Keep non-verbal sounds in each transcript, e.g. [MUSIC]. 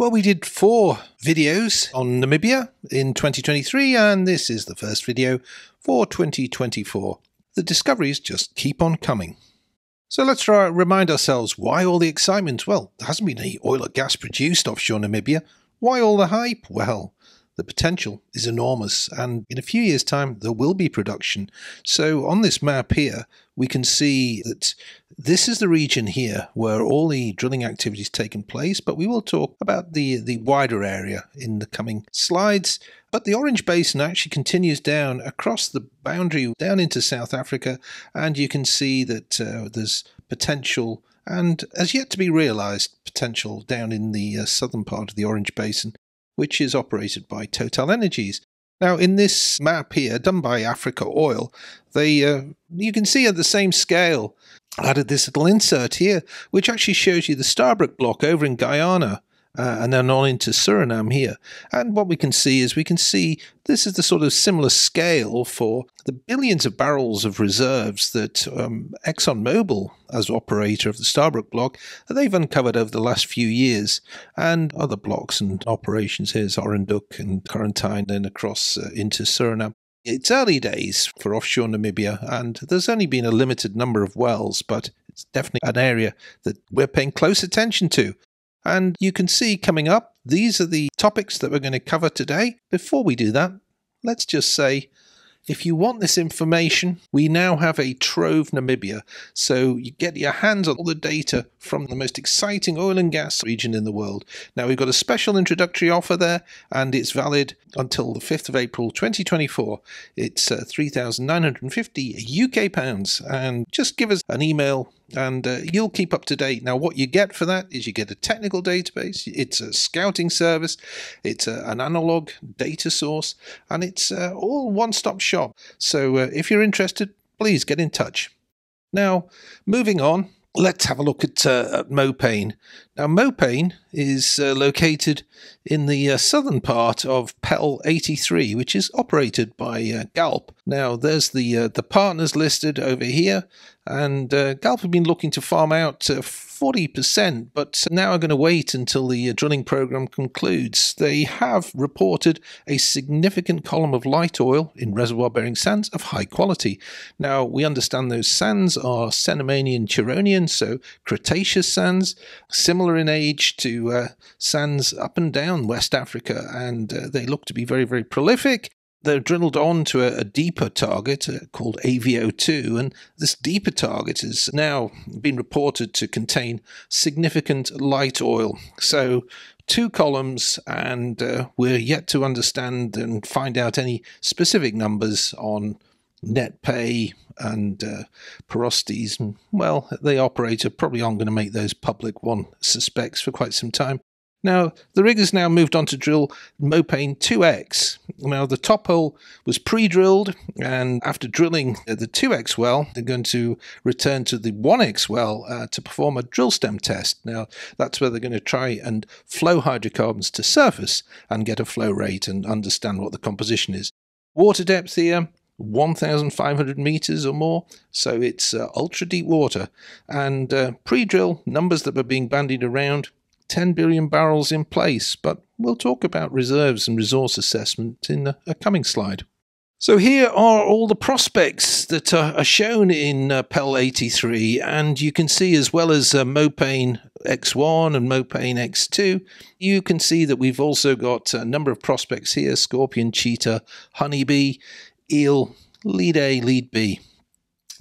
Well, we did four videos on Namibia in 2023, and this is the first video for 2024. The discoveries just keep on coming. So let's try remind ourselves why all the excitement? Well, there hasn't been any oil or gas produced offshore Namibia. Why all the hype? Well, the potential is enormous, and in a few years' time, there will be production. So, on this map here, we can see that this is the region here where all the drilling activity activities taken place, but we will talk about the, the wider area in the coming slides. But the Orange Basin actually continues down across the boundary down into South Africa, and you can see that uh, there's potential and as yet to be realized potential down in the uh, southern part of the Orange Basin which is operated by Total Energies. Now, in this map here, done by Africa Oil, they uh, you can see at the same scale I added this little insert here, which actually shows you the Stabroek block over in Guyana uh, and then on into Suriname here. And what we can see is we can see this is the sort of similar scale for the billions of barrels of reserves that um, ExxonMobil, as operator of the Stabroek block, they've uncovered over the last few years, and other blocks and operations. Here's Orinduik and Corentyne, then across uh, into Suriname. It's early days for offshore Namibia, and there's only been a limited number of wells, but it's definitely an area that we're paying close attention to. And you can see coming up, these are the topics that we're going to cover today. Before we do that, let's just say if you want this information, we now have a Trove Namibia. So you get your hands on all the data from the most exciting oil and gas region in the world. Now we've got a special introductory offer there, and it's valid until the 5th of April 2024. It's uh, 3,950 UK pounds. And just give us an email and uh, you'll keep up to date. Now, what you get for that is you get a technical database, it's a scouting service, it's a, an analog data source, and it's uh, all one stop shop. So, uh, if you're interested, please get in touch. Now, moving on, let's have a look at, uh, at Mopane. Now, Mopane is uh, located in the uh, southern part of PEL 83, which is operated by uh, Galp. Now, there's the uh, the partners listed over here, and uh, Galp have been looking to farm out 40%, but now are going to wait until the uh, drilling program concludes. They have reported a significant column of light oil in reservoir bearing sands of high quality. Now, we understand those sands are Cenomanian Turonian, so Cretaceous sands, similar in age to uh, sands up and down West Africa, and uh, they look to be very, very prolific they're drilled on to a, a deeper target uh, called AVO2, and this deeper target has now been reported to contain significant light oil. So, two columns, and uh, we're yet to understand and find out any specific numbers on net pay and uh, porosities. Well, the operator probably aren't going to make those public, one suspects, for quite some time. Now, the rig has now moved on to drill Mopane 2X. Now, the top hole was pre drilled, and after drilling the 2X well, they're going to return to the 1X well uh, to perform a drill stem test. Now, that's where they're going to try and flow hydrocarbons to surface and get a flow rate and understand what the composition is. Water depth here 1,500 meters or more, so it's uh, ultra deep water. And uh, pre drill numbers that were being bandied around 10 billion barrels in place, but we'll talk about reserves and resource assessment in a, a coming slide. So here are all the prospects that are, shown in uh, PEL 83, and you can see as well as uh, Mopane X1 and Mopane X2, you can see that we've also got a number of prospects here, Scorpion, Cheetah, Honeybee, Eel, Lead A, Lead B.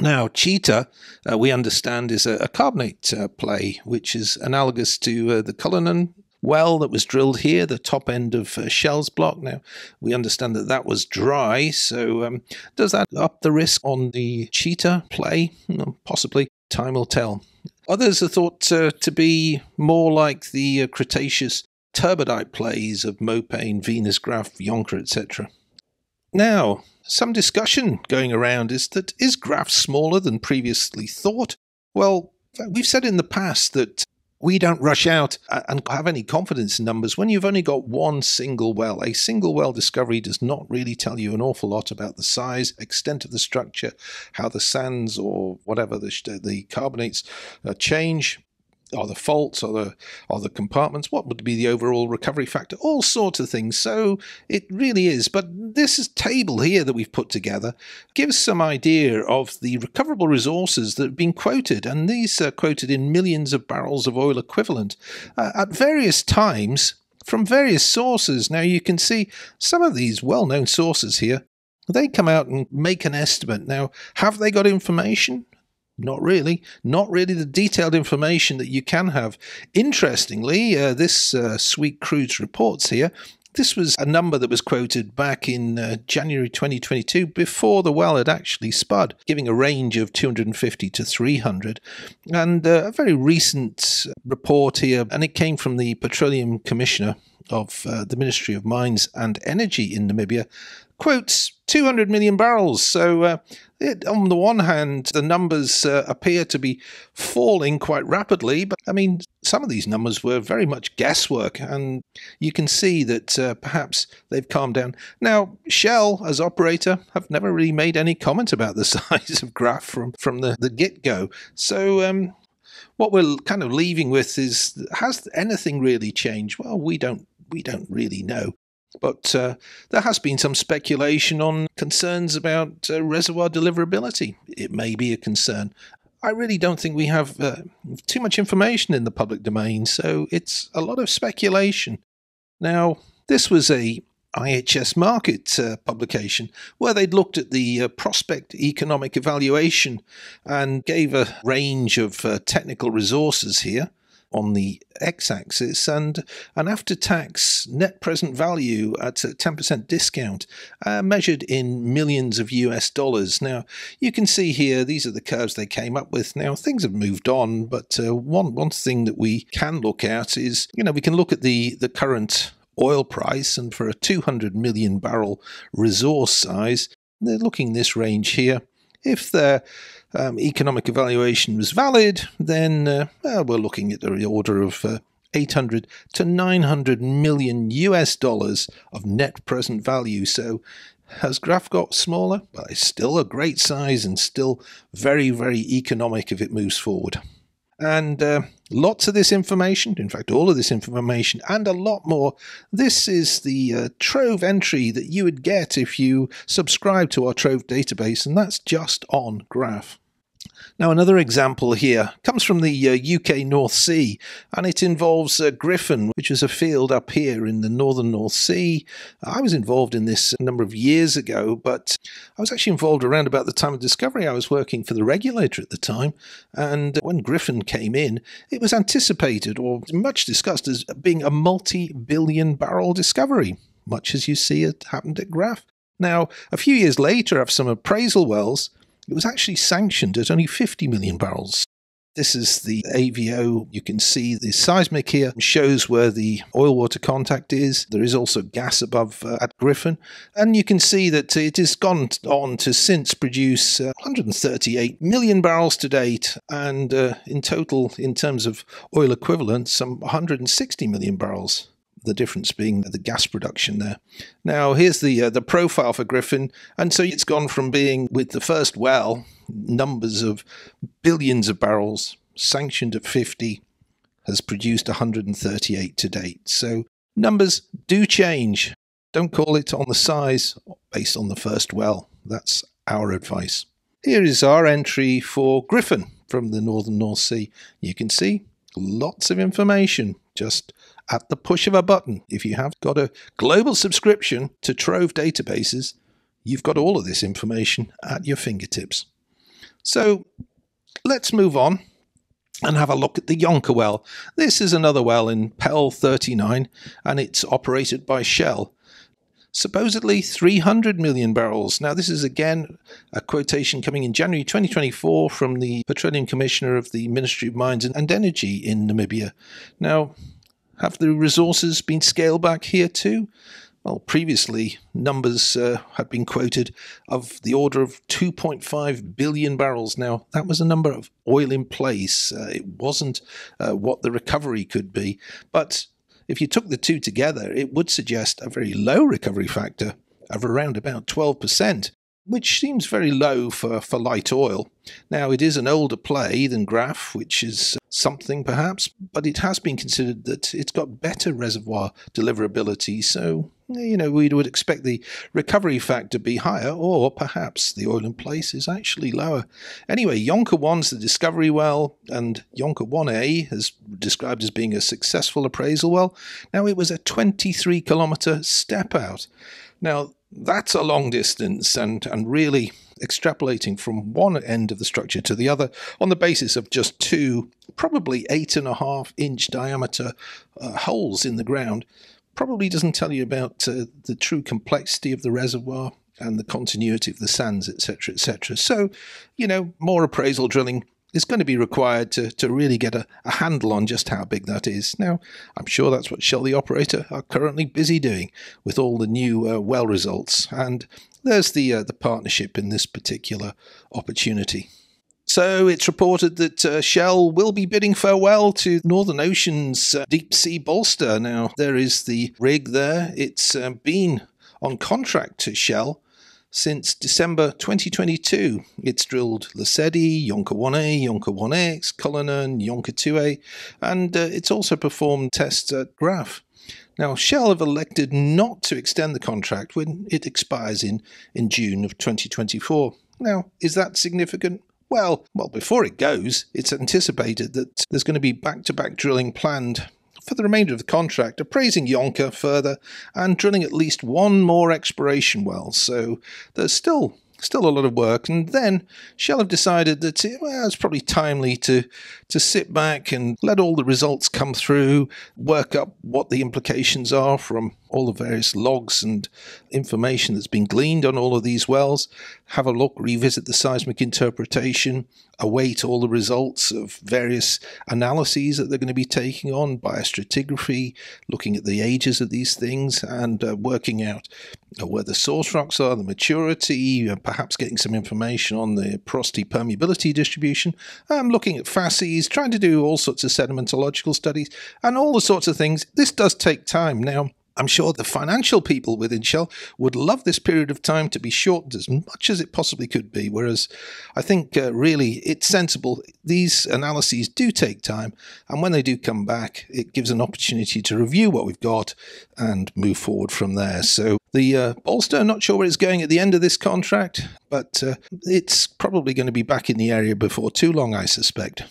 Now, Cheetah, uh, we understand, is a, a carbonate uh, play, which is analogous to uh, the Cullinan well that was drilled here, the top end of uh, Shell's block. Now, we understand that that was dry, so um, does that up the risk on the Cheetah play? possibly. Time will tell. Others are thought uh, to be more like the uh, Cretaceous turbidite plays of Mopane, Venus Graff, Jonker, etc. Now, some discussion going around is that is Graff smaller than previously thought? Well, we've said in the past that we don't rush out and have any confidence in numbers when you've only got one single well. A single well discovery does not really tell you an awful lot about the size, extent of the structure, how the sands or whatever the, the carbonates uh, change. Are the faults or the are the compartments what would be the overall recovery factor all sorts of things. So it really is. But this is table here that we've put together. Gives some idea of the recoverable resources that have been quoted. And these are quoted in millions of barrels of oil equivalent uh, at various times from various sources. Now you can see some of these well-known sources here. They come out and make an estimate. Now have they got information not really. Not really the detailed information that you can have. Interestingly, uh, this uh, Sweet Crudes reports here this was a number that was quoted back in uh, January 2022 before the well had actually spud, giving a range of 250 to 300. And uh, a very recent report here, and it came from the Petroleum Commissioner of uh, the Ministry of Mines and Energy in Namibia, quotes 200 million barrels. So, uh, it, on the one hand, the numbers uh, appear to be falling quite rapidly, but I mean, some of these numbers were very much guesswork, and you can see that uh, perhaps they've calmed down. Now, Shell, as operator, have never really made any comment about the [LAUGHS] size of Graff from, from the, the get go. So, um, what we're kind of leaving with is has anything really changed? Well, we don't we don't really know. But uh, there has been some speculation on concerns about uh, reservoir deliverability. It may be a concern. I really don't think we have uh, too much information in the public domain, so it's a lot of speculation. Now, this was a IHS Markit uh, publication where they'd looked at the uh, prospect economic evaluation and gave a range of uh, technical resources here on the x-axis and an after-tax net present value at a 10% discount uh, measured in millions of US dollars. Now you can see here these are the curves they came up with. Now things have moved on, but uh, one one thing that we can look at is you know we can look at the the current oil price and for a 200 million barrel resource size they're looking this range here if their um, economic evaluation was valid, then uh, well, we're looking at the order of uh, 800 to 900 million US dollars of net present value. So has Graff got smaller? But it's still a great size and still very, very economic if it moves forward. And uh, lots of this information, in fact, all of this information and a lot more. This is the uh, Trove entry that you would get if you subscribe to our Trove database, and that's just on Graff. Now, another example here comes from the uh, UK North Sea, and it involves uh, Gryphon, which is a field up here in the northern North Sea. I was involved in this a number of years ago, but I was actually involved around about the time of discovery. I was working for the regulator at the time, and when Gryphon came in, it was anticipated or much discussed as being a multi billion barrel discovery, much as you see it happened at Graff. Now, a few years later, after some appraisal wells, it was actually sanctioned at only 50 million barrels. This is the AVO. You can see the seismic here shows where the oil water contact is. There is also gas above uh, at Gryphon. And you can see that it has gone on to since produce uh, 138 million barrels to date. And uh, in total, in terms of oil equivalent, some 160 million barrels the difference being the gas production there. Now, here's the uh, the profile for Gryphon, and so it's gone from being with the first well numbers of billions of barrels, sanctioned at 50, has produced 138 to date. So numbers do change. Don't call it on the size based on the first well. That's our advice. Here is our entry for Gryphon from the northern North Sea. You can see lots of information just at the push of a button. If you have got a global subscription to Trove databases, you've got all of this information at your fingertips. So let's move on and have a look at the Jonker well. This is another well in PEL 39 and it's operated by Shell. Supposedly 300 million barrels. Now, this is again a quotation coming in January 2024 from the Petroleum Commissioner of the Ministry of Mines and Energy in Namibia. Now, have the resources been scaled back here too? Well, previously, numbers uh, had been quoted of the order of 2.5 billion barrels. Now, that was a number of oil in place. Uh, it wasn't uh, what the recovery could be. But if you took the two together, it would suggest a very low recovery factor of around about 12%. Which seems very low for, for light oil. Now, it is an older play than Graff, which is something perhaps, but it has been considered that it's got better reservoir deliverability, so you know, we would expect the recovery factor to be higher, or perhaps the oil in place is actually lower. Anyway, Jonker 1's the discovery well, and Jonker 1A is described as being a successful appraisal well. Now, it was a 23 kilometer step out. Now, that's a long distance and, and really extrapolating from one end of the structure to the other on the basis of just two, probably eight and a half inch diameter uh, holes in the ground, probably doesn't tell you about uh, the true complexity of the reservoir and the continuity of the sands, etc., etc. So, you know, more appraisal drilling is going to be required to, to really get a, a handle on just how big that is. Now, I'm sure that's what Shell, the operator, are currently busy doing with all the new uh, well results. And there's the uh, the partnership in this particular opportunity. So it's reported that uh, Shell will be bidding farewell to Northern Ocean's uh, Deepsea Bollsta. Now, there is the rig there. It's uh, been on contract to Shell since December 2022. It's drilled Lesedi, Jonker 1A, Jonker 1X, Cullinan, Jonker 2A, and uh, it's also performed tests at Graff. Now, Shell have elected not to extend the contract when it expires in, in June of 2024. Now, is that significant? Well, well, before it goes, it's anticipated that there's going to be back-to-back drilling planned for the remainder of the contract, appraising Jonker further and drilling at least one more exploration well. So there's still still a lot of work. And then Shell have decided that well, it's probably timely to to sit back and let all the results come through, work up what the implications are from all the various logs and information that's been gleaned on all of these wells, have a look, revisit the seismic interpretation, await all the results of various analyses that they're going to be taking on, biostratigraphy, looking at the ages of these things, and uh, working out where the source rocks are, the maturity, perhaps getting some information on the porosity permeability distribution, um, looking at facies, trying to do all sorts of sedimentological studies, and all the sorts of things. This does take time. Now, I'm sure the financial people within Shell would love this period of time to be shortened as much as it possibly could be. Whereas I think uh, really it's sensible. These analyses do take time. And when they do come back, it gives an opportunity to review what we've got and move forward from there. So the uh, Bollsta, not sure where it's going at the end of this contract, but uh, it's probably going to be back in the area before too long, I suspect.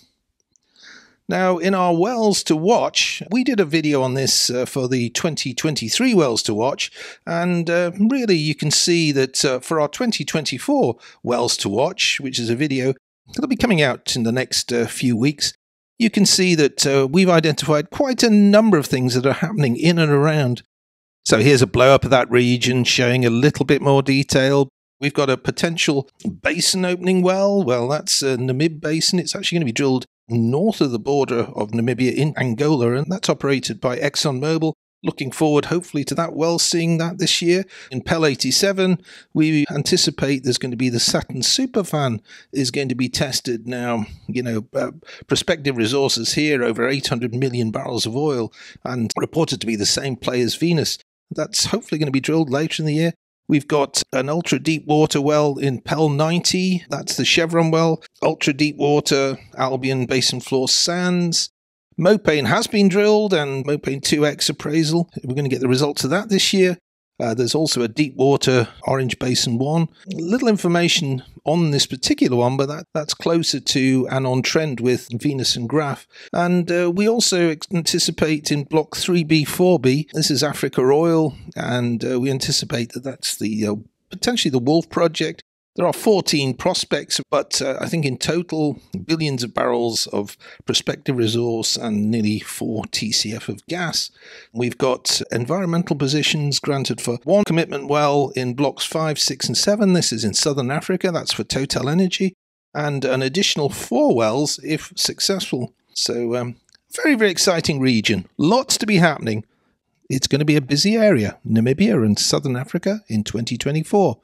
Now, in our wells to watch, we did a video on this uh, for the 2023 wells to watch, and uh, really you can see that uh, for our 2024 wells to watch, which is a video that'll be coming out in the next uh, few weeks, you can see that uh, we've identified quite a number of things that are happening in and around. So here's a blow up of that region showing a little bit more detail. We've got a potential basin opening well. Well, that's a Namib Basin. It's actually going to be drilled north of the border of Namibia in Angola, and that's operated by ExxonMobil. Looking forward, hopefully, to that well, seeing that this year. In PEL 87, we anticipate there's going to be the Saturn Superfan is going to be tested now. You know, uh, prospective resources here over 800 million barrels of oil and reported to be the same play as Venus. That's hopefully going to be drilled later in the year. We've got an ultra deep water well in PEL 90. That's the Chevron well. Ultra deep water Albian basin floor sands. Mopane has been drilled and Mopane 2X appraisal. We're going to get the results of that this year. Uh, there's also a deep water Orange Basin one. Little information on this particular one, but that, that's closer to and on trend with Venus and Graff. And uh, we also anticipate in Block 3B, 4B, this is Africa Oil, and uh, we anticipate that that's the uh, potentially the Wolf project. There are 14 prospects, but uh, I think in total, billions of barrels of prospective resource and nearly 4 TCF of gas. We've got environmental positions granted for one commitment well in blocks 5, 6, and 7. This is in southern Africa, that's for Total Energy, and an additional four wells if successful. So, um, very, very exciting region. Lots to be happening. It's going to be a busy area, Namibia and southern Africa in 2024.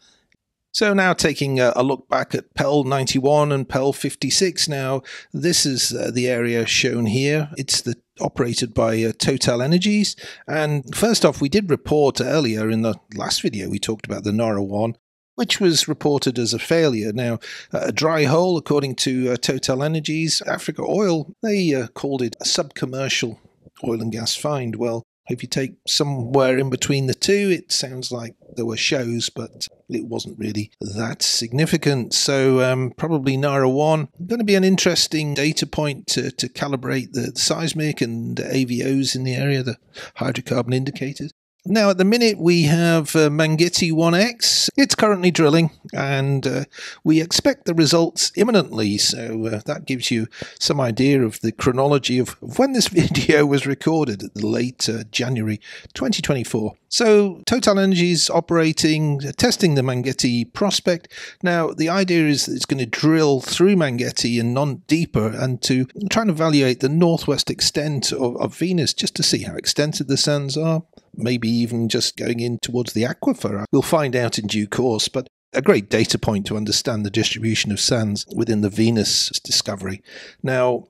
So now taking a, look back at PEL 91 and PEL 56 now, this is uh, the area shown here. It's the operated by uh, Total Energies. And first off, we did report earlier in the last video, we talked about the Nara 1 which was reported as a failure. Now, a dry hole, according to uh, Total Energies, Africa Oil, they uh, called it a sub-commercial oil and gas find. Well, if you take somewhere in between the two, it sounds like there were shows, but it wasn't really that significant. So um, probably Nara 1 going to be an interesting data point to, to calibrate the seismic and AVOs in the area, the hydrocarbon indicators. Now, at the minute, we have uh, Mangetti 1X. It's currently drilling, and uh, we expect the results imminently. So uh, that gives you some idea of the chronology of when this [LAUGHS] video was recorded the late uh, January 2024. So Total Energies operating, testing the Mangetti prospect. Now, the idea is that it's going to drill through Mangetti and non deeper and to try and evaluate the northwest extent of, of Venus just to see how extensive the sands are maybe even just going in towards the aquifer. We'll find out in due course, but a great data point to understand the distribution of sands within the Venus discovery. Now,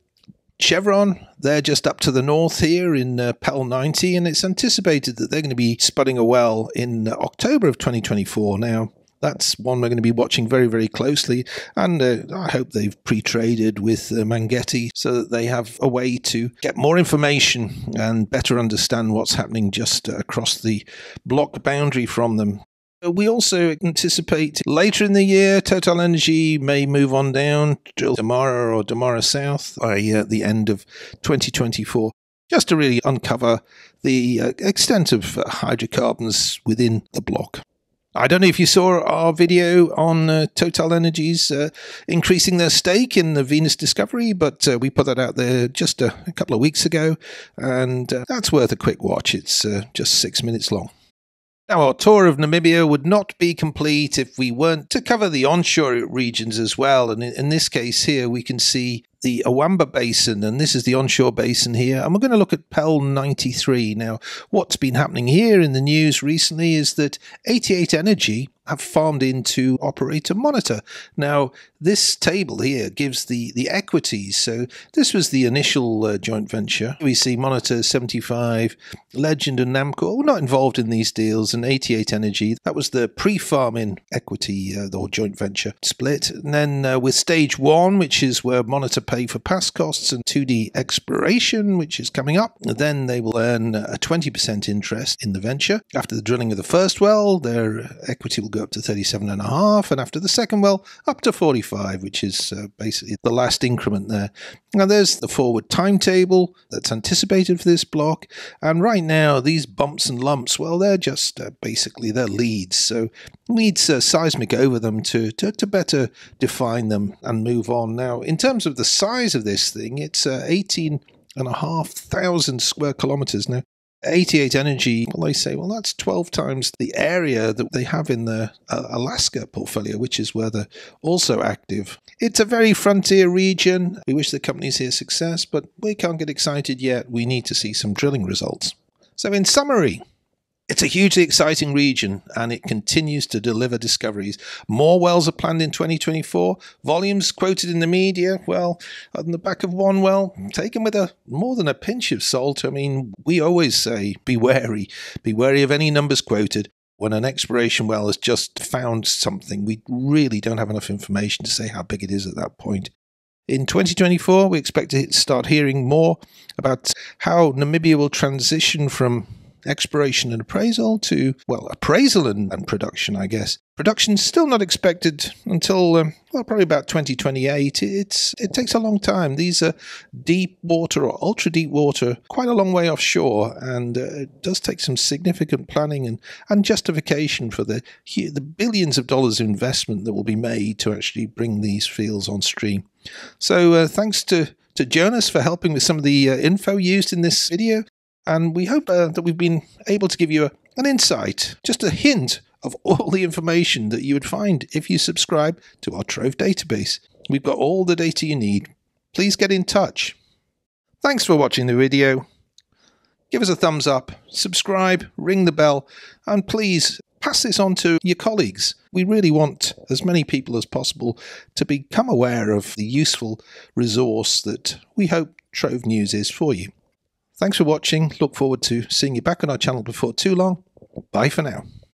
Chevron, they're just up to the north here in uh, PEL 90, and it's anticipated that they're going to be spudding a well in October of 2024. Now, that's one we're going to be watching very, very closely. And uh, I hope they've pre traded with uh, Mangetti so that they have a way to get more information and better understand what's happening just across the block boundary from them. We also anticipate later in the year, Total Energy may move on down, drill Damara or Damara South by uh, the end of 2024, just to really uncover the uh, extent of uh, hydrocarbons within the block. I don't know if you saw our video on uh, Total Energies uh, increasing their stake in the Venus discovery, but uh, we put that out there just a, a couple of weeks ago, and uh, that's worth a quick watch. It's uh, just six minutes long. Now, our tour of Namibia would not be complete if we weren't to cover the onshore regions as well. And in this case here, we can see the Owambo Basin, and this is the onshore basin here. And we're going to look at PEL 93. Now, what's been happening here in the news recently is that 88 Energy have farmed into operator monitor. Now, this table here gives the, the equities. So this was the initial uh, joint venture. We see Monitor 75, Legend and Namcor were not involved in these deals, and 88 Energy. That was the pre-farming equity uh, or joint venture split. And then uh, with Stage 1, which is where Monitor pay for past costs and 2D exploration, which is coming up, then they will earn a 20% interest in the venture. After the drilling of the first well, their equity will go up to 37.5, and after the second well, up to 45, which is uh, basically the last increment there. Now there's the forward timetable that's anticipated for this block, and right now these bumps and lumps, well, they're just uh, basically they're leads, so needs uh, seismic over them to, to to better define them and move on. Now, in terms of the size of this thing, it's uh, 18 and a half thousand square kilometers. Now, 88 Energy, well, they say, well, that's 12 times the area that they have in the uh, Alaska portfolio, which is where they're also active. It's a very frontier region. We wish the companies here success, but we can't get excited yet. We need to see some drilling results. So, in summary, it's a hugely exciting region and it continues to deliver discoveries. More wells are planned in 2024. Volumes quoted in the media, well, on the back of one well, taken with a more than a pinch of salt. I mean, we always say be wary, be wary of any numbers quoted. When an exploration well has just found something, we really don't have enough information to say how big it is at that point. In 2024, we expect to start hearing more about how Namibia will transition from exploration and appraisal to, well, appraisal and, and production, I guess. Production's still not expected until, um, well, probably about 2028. It's It takes a long time. These are deep water or ultra deep water, quite a long way offshore, and uh, it does take some significant planning and, and justification for the, the billions of dollars of investment that will be made to actually bring these fields on stream. So, uh, thanks to to Jonas for helping with some of the uh, info used in this video. And we hope uh, that we've been able to give you a, an insight, just a hint of all the information that you would find if you subscribe to our Trove database. We've got all the data you need. Please get in touch. Thanks for watching the video. Give us a thumbs up, subscribe, ring the bell, and please pass this on to your colleagues. We really want as many people as possible to become aware of the useful resource that we hope Trove News is for you. Thanks for watching. Look forward to seeing you back on our channel before too long. Bye for now.